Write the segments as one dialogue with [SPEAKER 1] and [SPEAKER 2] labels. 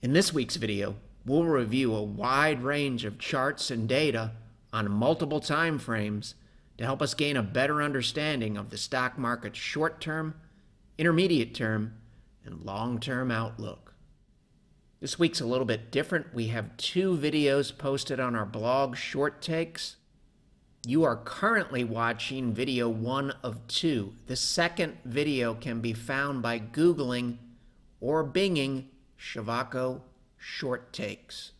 [SPEAKER 1] In this week's video, we'll review a wide range of charts and data on multiple time frames to help us gain a better understanding of the stock market's short-term, intermediate term, and long-term outlook. This week's a little bit different. We have two videos posted on our blog, Short Takes. You are currently watching video one of two. The second video can be found by Googling or Binging Ciovacco Short Takes.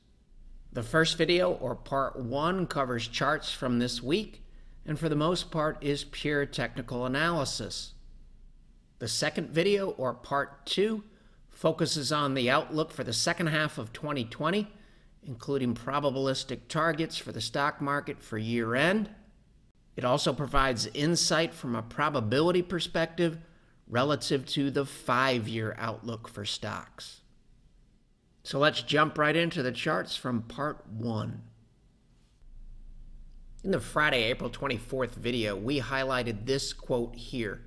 [SPEAKER 1] The first video, or part one, covers charts from this week and for the most part is pure technical analysis. The second video, or part two, focuses on the outlook for the second half of 2020, including probabilistic targets for the stock market for year end. It also provides insight from a probability perspective relative to the five year outlook for stocks. So let's jump right into the charts from part one. In the Friday, April 24th video, we highlighted this quote here.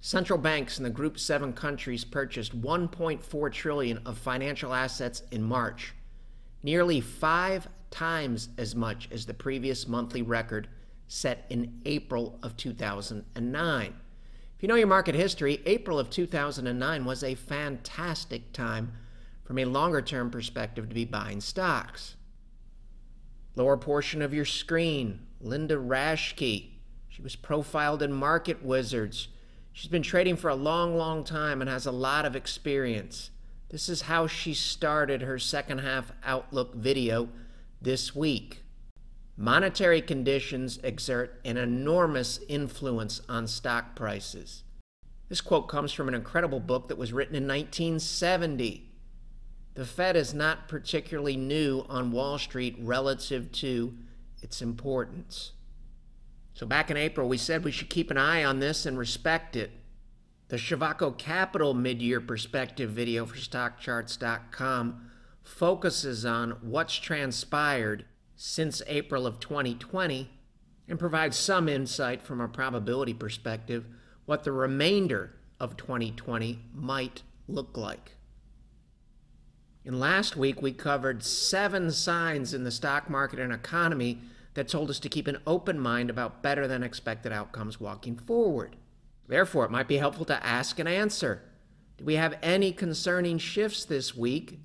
[SPEAKER 1] Central banks in the Group 7 countries purchased 1.4 trillion of financial assets in March, nearly 5 times as much as the previous monthly record set in April of 2009. If you know your market history, April of 2009 was a fantastic time from a longer term perspective to be buying stocks. Lower portion of your screen, Linda Raschke. She was profiled in Market Wizards. She's been trading for a long, long time and has a lot of experience. This is how she started her second half outlook video this week. Monetary conditions exert an enormous influence on stock prices. This quote comes from an incredible book that was written in 1970. The Fed is not particularly new on Wall Street relative to its importance. So back in April, we said we should keep an eye on this and respect it. The Ciovacco Capital mid-year perspective video for StockCharts.com focuses on what's transpired since April of 2020 and provides some insight from a probability perspective what the remainder of 2020 might look like. And last week, we covered seven signs in the stock market and economy that told us to keep an open mind about better than expected outcomes walking forward. Therefore, it might be helpful to ask and answer Do we have any concerning shifts this week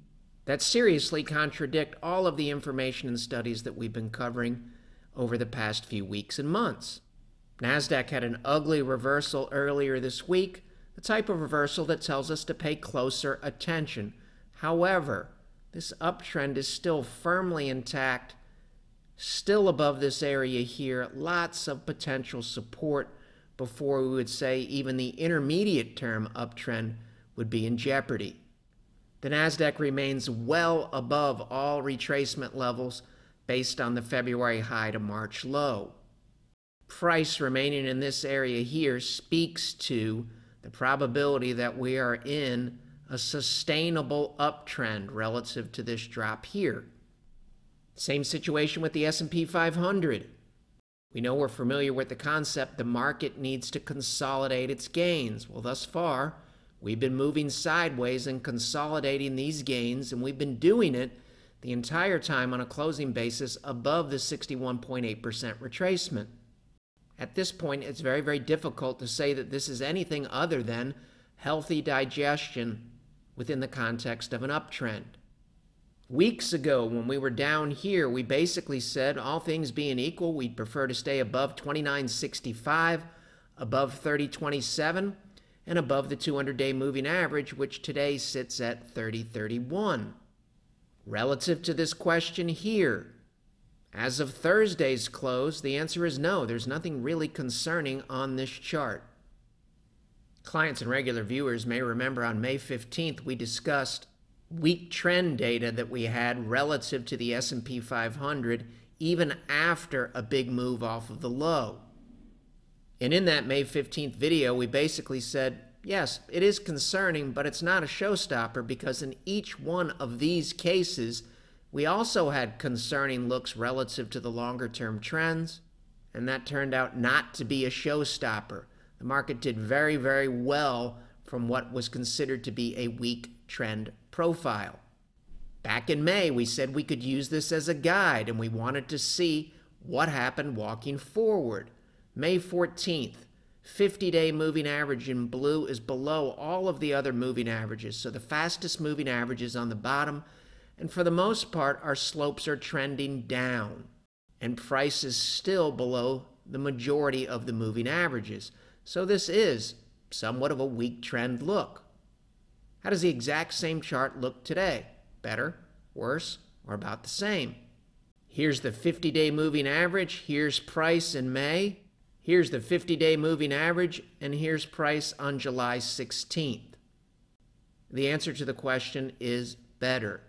[SPEAKER 1] that seriously contradict all of the information and studies that we've been covering over the past few weeks and months? NASDAQ had an ugly reversal earlier this week, the type of reversal that tells us to pay closer attention. However, this uptrend is still firmly intact still above this area here, lots of potential support before we would say even the intermediate term uptrend would be in jeopardy. The NASDAQ remains well above all retracement levels based on the February high to March low. Price remaining in this area here speaks to the probability that we are in a sustainable uptrend relative to this drop here. Same situation with the S&P 500. We know we're familiar with the concept the market needs to consolidate its gains. Well, thus far, we've been moving sideways and consolidating these gains, and we've been doing it the entire time on a closing basis above the 61.8% retracement. At this point, it's very, very difficult to say that this is anything other than healthy digestion within the context of an uptrend. Weeks ago, when we were down here, we basically said, all things being equal, we'd prefer to stay above 2965, above 3027, and above the 200 day moving average, which today sits at 3031. Relative to this question here, as of Thursday's close, the answer is no. There's nothing really concerning on this chart. Clients and regular viewers may remember on May 15th we discussed weak trend data that we had relative to the S&P 500 even after a big move off of the low. And in that May 15th video, we basically said, yes, it is concerning, but it's not a showstopper because in each one of these cases, we also had concerning looks relative to the longer term trends, and that turned out not to be a showstopper. The market did very, very well from what was considered to be a weak trend profile. Back in May, we said we could use this as a guide and we wanted to see what happened walking forward. May 14th, 50 day moving average in blue is below all of the other moving averages. So the fastest moving average is on the bottom. And for the most part, our slopes are trending down. And price is still below the majority of the moving averages. So this is somewhat of a weak trend look. How does the exact same chart look today? Better, worse, or about the same? Here's the 50 day moving average. Here's price in May. Here's the 50 day moving average. And here's price on July 16th. The answer to the question is better.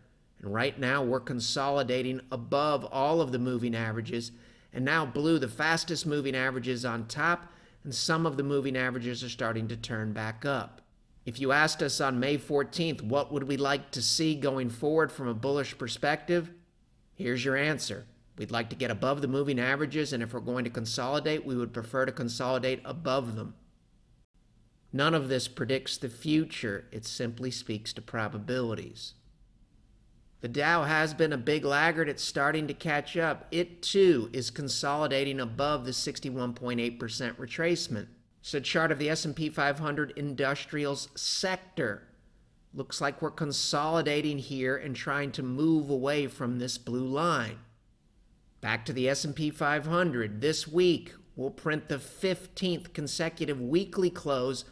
[SPEAKER 1] And right now we're consolidating above all of the moving averages. And now blue, the fastest moving averages on top, and some of the moving averages are starting to turn back up. If you asked us on May 14th, what would we like to see going forward from a bullish perspective? Here's your answer. We'd like to get above the moving averages, and if we're going to consolidate, we would prefer to consolidate above them. None of this predicts the future, it simply speaks to probabilities. The Dow has been a big laggard. It's starting to catch up. It too is consolidating above the 61.8% retracement. So chart of the S&P 500 industrials sector. Looks like we're consolidating here and trying to move away from this blue line. Back to the S&P 500. This week, we'll print the 15th consecutive weekly close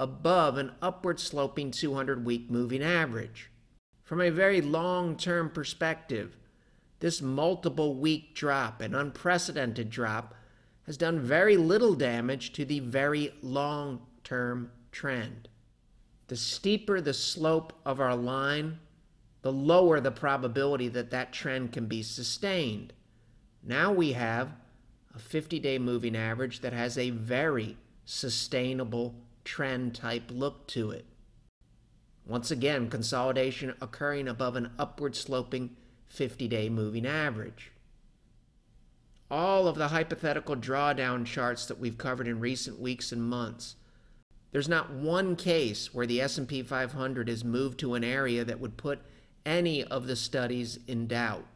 [SPEAKER 1] above an upward sloping 200-week moving average. From a very long term perspective, this multiple week drop, an unprecedented drop, has done very little damage to the very long term trend. The steeper the slope of our line, the lower the probability that that trend can be sustained. Now we have a 50 day moving average that has a very sustainable trend type look to it. Once again, consolidation occurring above an upward sloping 50 day moving average. All of the hypothetical drawdown charts that we've covered in recent weeks and months. There's not one case where the S&P 500 has moved to an area that would put any of the studies in doubt.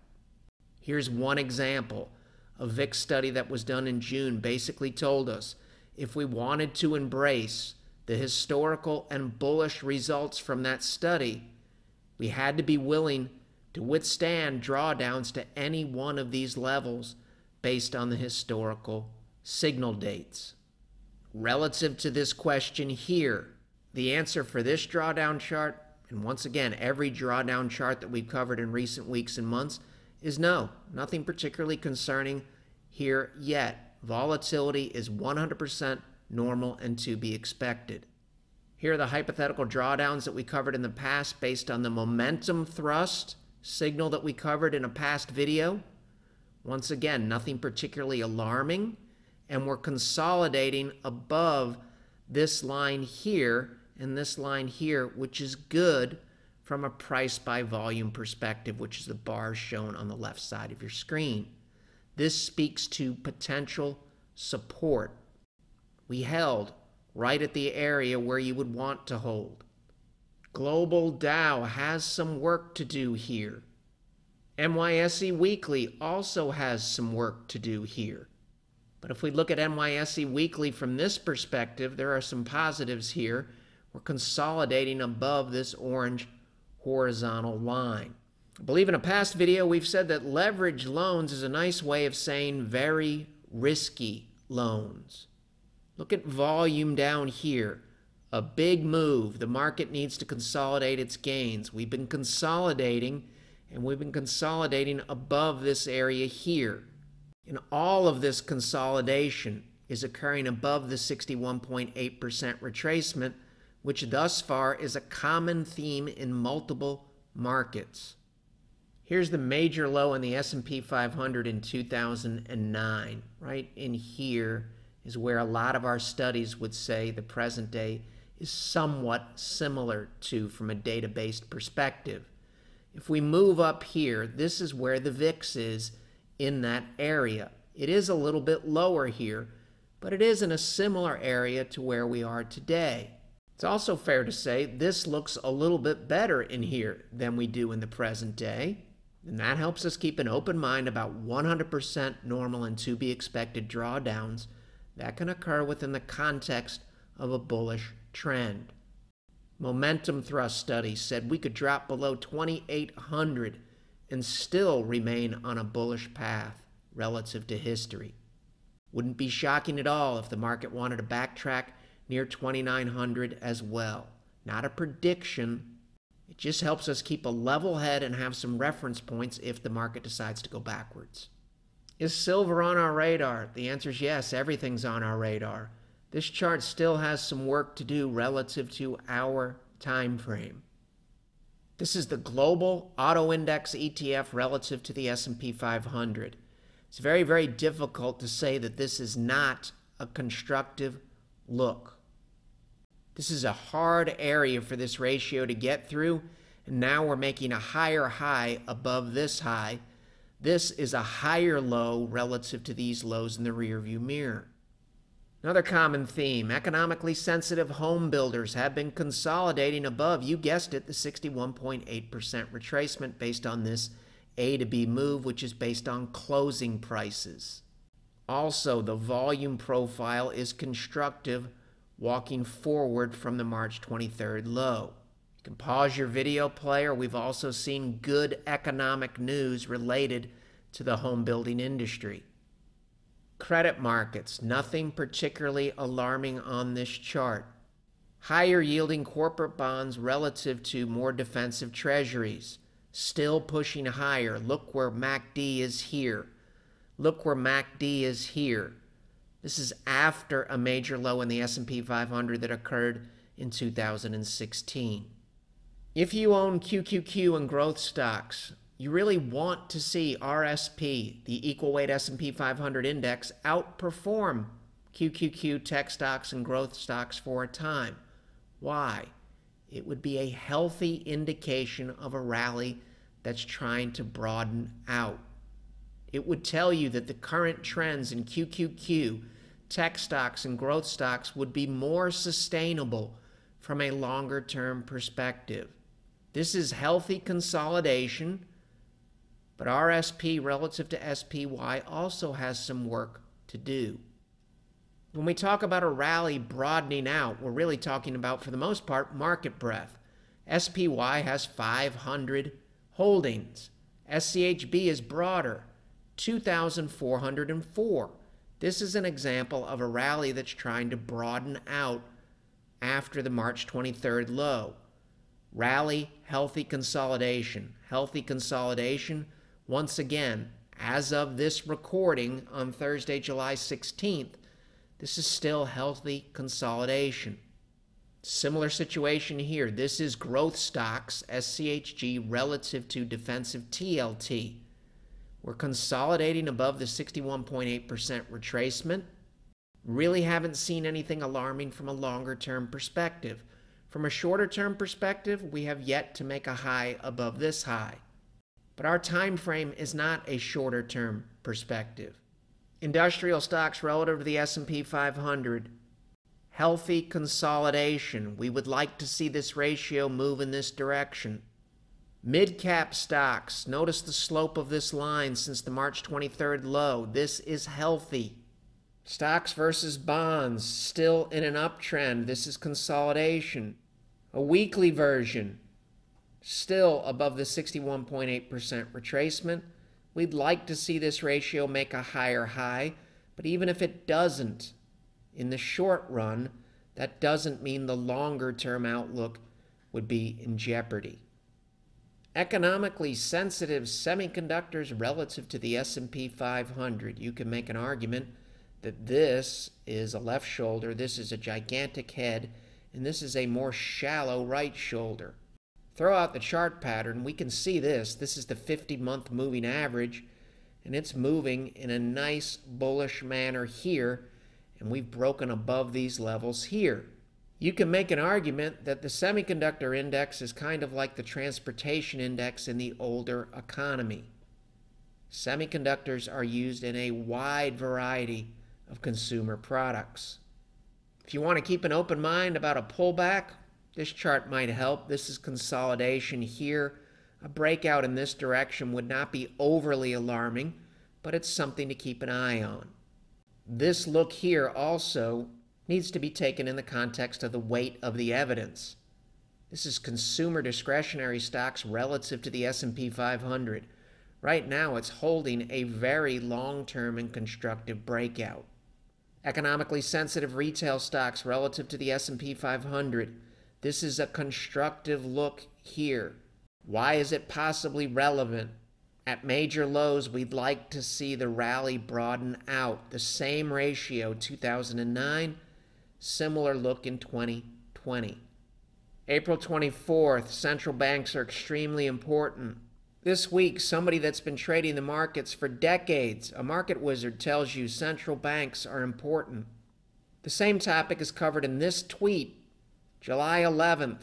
[SPEAKER 1] Here's one example. A VIX study that was done in June basically told us if we wanted to embrace the historical and bullish results from that study, we had to be willing to withstand drawdowns to any one of these levels based on the historical signal dates. Relative to this question here, the answer for this drawdown chart, and once again, every drawdown chart that we've covered in recent weeks and months, is no, nothing particularly concerning here yet. Volatility is 100% normal, and to be expected. Here are the hypothetical drawdowns that we covered in the past based on the momentum thrust signal that we covered in a past video. Once again, nothing particularly alarming, and we're consolidating above this line here and this line here, which is good from a price by volume perspective, which is the bars shown on the left side of your screen. This speaks to potential support we held right at the area where you would want to hold. Global Dow has some work to do here. NYSE Weekly also has some work to do here. But if we look at NYSE Weekly from this perspective, there are some positives here. We're consolidating above this orange horizontal line. I believe in a past video we've said that leverage loans is a nice way of saying very risky loans. Look at volume down here. A big move. The market needs to consolidate its gains. We've been consolidating, and we've been consolidating above this area here. And all of this consolidation is occurring above the 61.8% retracement, which thus far is a common theme in multiple markets. Here's the major low in the S&P 500 in 2009, right in here is where a lot of our studies would say the present day is somewhat similar to from a data-based perspective. If we move up here, this is where the VIX is in that area. It is a little bit lower here, but it is in a similar area to where we are today. It's also fair to say this looks a little bit better in here than we do in the present day. And that helps us keep an open mind about 100% normal and to be expected drawdowns that can occur within the context of a bullish trend. Momentum thrust studies said we could drop below 2,800 and still remain on a bullish path relative to history. Wouldn't be shocking at all if the market wanted to backtrack near 2,900 as well. Not a prediction, it just helps us keep a level head and have some reference points if the market decides to go backwards. Is silver on our radar? The answer is yes, everything's on our radar. This chart still has some work to do relative to our time frame. This is the global auto index ETF relative to the S&P 500. It's very very difficult to say that this is not a constructive look. This is a hard area for this ratio to get through, and now we're making a higher high above this high. This is a higher low relative to these lows in the rearview mirror. Another common theme economically sensitive home builders have been consolidating above, you guessed it, the 61.8% retracement based on this A to B move, which is based on closing prices. Also, the volume profile is constructive walking forward from the March 23rd low. Can pause your video player. We've also seen good economic news related to the home building industry. Credit markets, nothing particularly alarming on this chart. Higher yielding corporate bonds relative to more defensive treasuries, still pushing higher. Look where MACD is here. Look where MACD is here. This is after a major low in the S&P 500 that occurred in 2016. If you own QQQ and growth stocks, you really want to see RSP, the equal weight S&P 500 index, outperform QQQ tech stocks and growth stocks for a time. Why? It would be a healthy indication of a rally that's trying to broaden out. It would tell you that the current trends in QQQ tech stocks and growth stocks would be more sustainable from a longer term perspective. This is healthy consolidation, but RSP relative to SPY also has some work to do. When we talk about a rally broadening out, we're really talking about, for the most part, market breadth. SPY has 500 holdings. SCHB is broader, 2,404. This is an example of a rally that's trying to broaden out after the March 23rd low. Rally, healthy consolidation. Healthy consolidation, once again, as of this recording on Thursday, July 16th, this is still healthy consolidation. Similar situation here. This is growth stocks, SCHG, relative to defensive TLT. We're consolidating above the 61.8% retracement. Really haven't seen anything alarming from a longer term perspective. From a shorter term perspective, we have yet to make a high above this high. But our time frame is not a shorter term perspective. Industrial stocks relative to the S&P 500 healthy consolidation. We would like to see this ratio move in this direction. Mid cap stocks, notice the slope of this line since the March 23rd low. This is healthy. Stocks versus bonds, still in an uptrend. This is consolidation. A weekly version, still above the 61.8% retracement. We'd like to see this ratio make a higher high, but even if it doesn't, in the short run, that doesn't mean the longer term outlook would be in jeopardy economically sensitive semiconductors relative to the S&P 500. You can make an argument that this is a left shoulder, this is a gigantic head, and this is a more shallow right shoulder. Throw out the chart pattern, we can see this. This is the 50-month moving average, and it's moving in a nice bullish manner here, and we've broken above these levels here. You can make an argument that the semiconductor index is kind of like the transportation index in the older economy. Semiconductors are used in a wide variety of consumer products. If you want to keep an open mind about a pullback, this chart might help. This is consolidation here. A breakout in this direction would not be overly alarming, but it's something to keep an eye on. This look here also needs to be taken in the context of the weight of the evidence. This is consumer discretionary stocks relative to the S&P 500. Right now it's holding a very long-term and constructive breakout. Economically sensitive retail stocks relative to the S&P 500. This is a constructive look here. Why is it possibly relevant? At major lows, we'd like to see the rally broaden out. The same ratio, 2009, similar look in 2020. April 24th, central banks are extremely important. This week, somebody that's been trading the markets for decades, a market wizard, tells you central banks are important. The same topic is covered in this tweet, July 11th.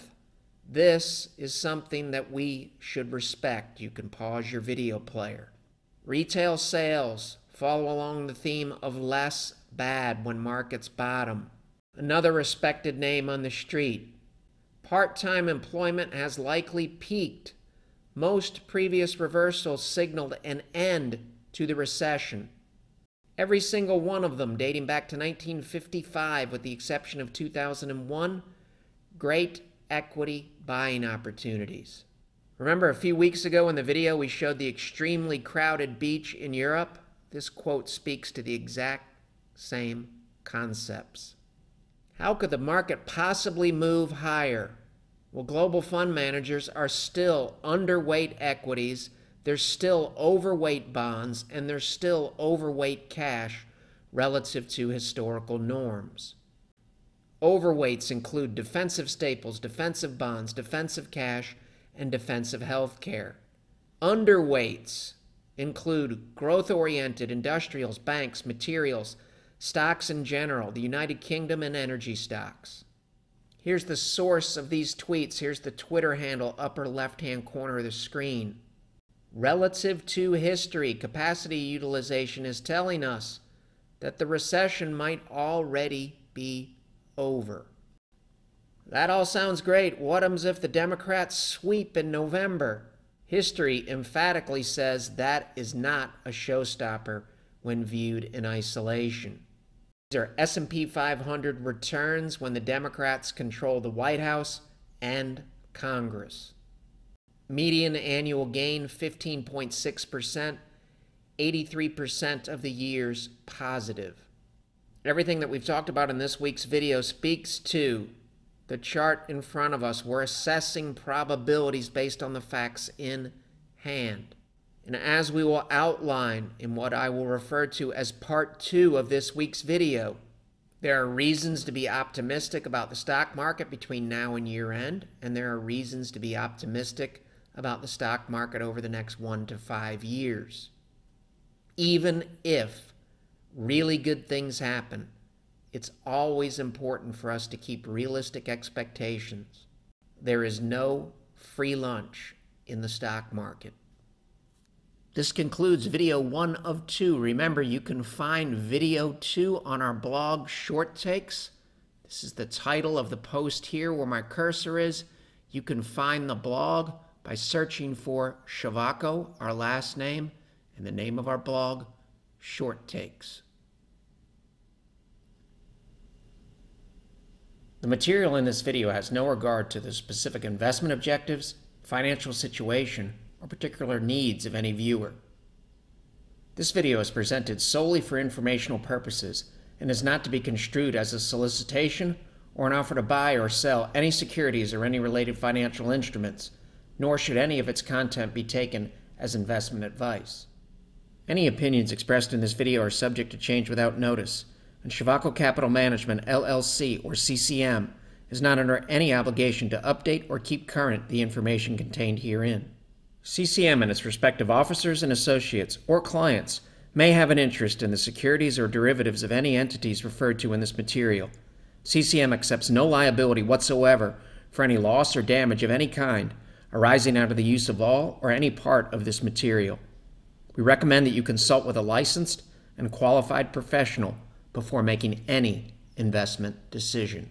[SPEAKER 1] This is something that we should respect. You can pause your video player. Retail sales follow along the theme of less bad when markets bottom. Another respected name on the street. Part time employment has likely peaked. Most previous reversals signaled an end to the recession. Every single one of them, dating back to 1955, with the exception of 2001, great equity buying opportunities. Remember a few weeks ago in the video we showed the extremely crowded beach in Europe? This quote speaks to the exact same concepts. How could the market possibly move higher? Well, global fund managers are still underweight equities, they're still overweight bonds, and they're still overweight cash relative to historical norms. Overweights include defensive staples, defensive bonds, defensive cash, and defensive health care. Underweights include growth oriented industrials, banks, materials, stocks in general, the United Kingdom, and energy stocks. Here's the source of these tweets. Here's the Twitter handle, upper left hand corner of the screen. Relative to history, capacity utilization is telling us that the recession might already be over. That all sounds great. What happens if the Democrats sweep in November? History emphatically says that is not a showstopper when viewed in isolation. These are S&P 500 returns when the Democrats control the White House and Congress. Median annual gain 15.6%, 83% of the years positive. Everything that we've talked about in this week's video speaks to the chart in front of us. We're assessing probabilities based on the facts in hand. And as we will outline in what I will refer to as part two of this week's video, there are reasons to be optimistic about the stock market between now and year end, and there are reasons to be optimistic about the stock market over the next one to five years. Even if really good things happen, it's always important for us to keep realistic expectations. There is no free lunch in the stock market. This concludes video one of two. Remember, you can find video two on our blog, Short Takes. This is the title of the post here where my cursor is. You can find the blog by searching for Ciovacco, our last name, and the name of our blog, Short Takes. The material in this video has no regard to the specific investment objectives, financial situation, or particular needs of any viewer. This video is presented solely for informational purposes and is not to be construed as a solicitation or an offer to buy or sell any securities or any related financial instruments, nor should any of its content be taken as investment advice. Any opinions expressed in this video are subject to change without notice and Ciovacco Capital Management, LLC, or CCM, is not under any obligation to update or keep current the information contained herein. CCM and its respective officers and associates or clients may have an interest in the securities or derivatives of any entities referred to in this material. CCM accepts no liability whatsoever for any loss or damage of any kind arising out of the use of all or any part of this material. We recommend that you consult with a licensed and qualified professional before making any investment decision.